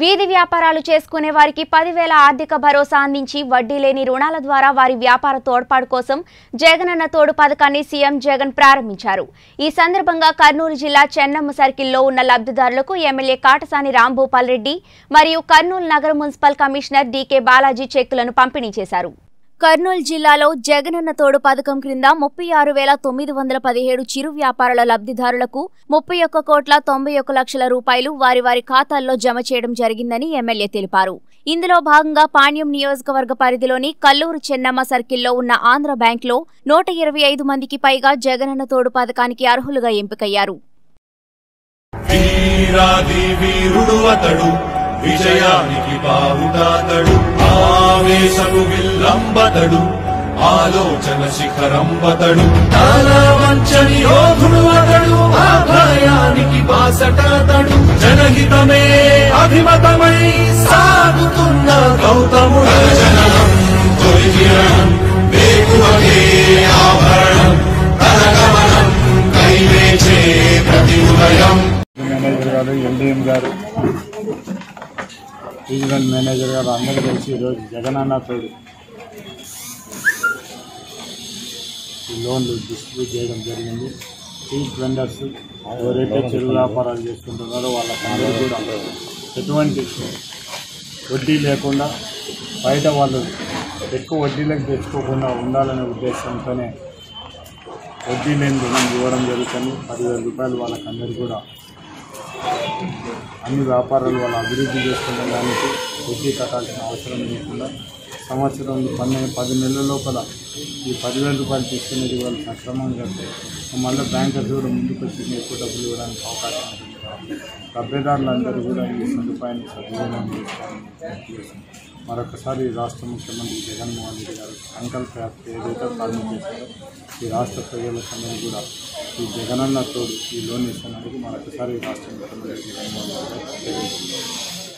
వీధి వ్యాపారాలు చేసుకునే వారికి పదివేల ఆర్థిక భరోసా అందించి వడ్డీ లేని రుణాల ద్వారా వారి వ్యాపార తోడ్పాటు కోసం జగనన్న తోడు పథకాన్ని సీఎం జగన్ ప్రారంభించారు. ఈ సందర్భంగా కర్నూలు జిల్లా చెన్నమ్మ సర్కిల్లో ఉన్న లబ్ధిదారులకు ఎమ్మెల్యే కాటసాని రాంభూపాల్ రెడ్డి మరియు కర్నూలు నగర మున్సిపల్ కమిషనర్ డీకే బాలాజీ చెక్కులను పంపిణీ చేశారు. కర్నూలు జిల్లాలో జగనన్న తోడు పథకం క్రింద ముప్పై ఆరు వేల తొమ్మిది వందల పదిహేడు చిరు వ్యాపారాల లబ్ధిదారులకు ముప్పై ఒక్క కోట్ల తొంభై ఒక్క లక్షల రూపాయలు వారి వారి ఖాతాల్లో జమ చేయడం జరిగిందని ఎమ్మెల్యే తెలిపారు. ఇందులో భాగంగా పాణ్యం నియోజకవర్గ పరిధిలోని కల్లూరు చెన్నమ్మ సర్కిల్లో ఉన్న ఆంధ్ర బ్యాంక్లో నూట ఇరవై ఐదు మందికి పైగా జగనన్న తోడు పథకానికి అర్హులుగా ఎంపికయ్యారు. విజయానికి ఆవేశపు విల్లంబతడు ఆలోచన శిఖరంబతడు. చాలా వంచని యోధుడు అతడు ఆ భయానికి జనహితమే అభిమతమై సాగుతున్న గౌతముడు. జననం తొలి వేకువకే ఆభరణం. తన గమనం కైవేచే ప్రతి ఉదయం. గారు ఎండిఎం గారు ఈవెంట్ మేనేజర్ గారు అందరూ కలిసి ఈరోజు జగనన్న తోడు ఈ లోన్లు డిస్ట్రిబ్యూట్ చేయడం జరిగింది. స్ట్రీట్ వెండర్స్ ఎవరైతే చిరు వ్యాపారాలు చేసుకుంటున్నారో వాళ్ళకందరూ కూడా ఎటువంటి వడ్డీ లేకుండా బయట వాళ్ళు ఎక్కువ వడ్డీలకు తెచ్చుకోకుండా ఉండాలనే ఉద్దేశంతోనే వడ్డీ లేని రుణం ఇవ్వడం జరుగుతుంది. పదివేల రూపాయలు వాళ్ళకందరూ కూడా అన్ని వ్యాపారాలు వాళ్ళు అభివృద్ధి చేసుకునే దానికి వడ్డీ కట్టాల్సిన అవసరం లేకుండా సంవత్సరం పన్నెండు పది నెలల లోపల ఈ పదివేల రూపాయలు తీసుకునేది వాళ్ళు సక్రమంగా కడితే మళ్ళీ బ్యాంకర్స్ కూడా ముందుకు వచ్చి ఎక్కువ డబ్బులు ఇవ్వడానికి అవకాశం ఉంటుంది. లబ్ధిదారులందరూ కూడా ఈ సదుపాయాన్ని సద్వినియోగం చేసుకోవాలని మరొకసారి ఈ రాష్ట్ర ముఖ్యమంత్రి జగన్మోహన్ రెడ్డి గారు సంకల్ప యాత్ర ఏదైతే ప్రారంభం చేశారో ఈ రాష్ట్ర ప్రజల సమయం కూడా ఈ జగనన్న తోడు ఈ లోన్ ఇస్తున్నందుకు మరొకసారి ఈ రాష్ట్ర ముఖ్యమంత్రి జగన్మోహన్ రెడ్డి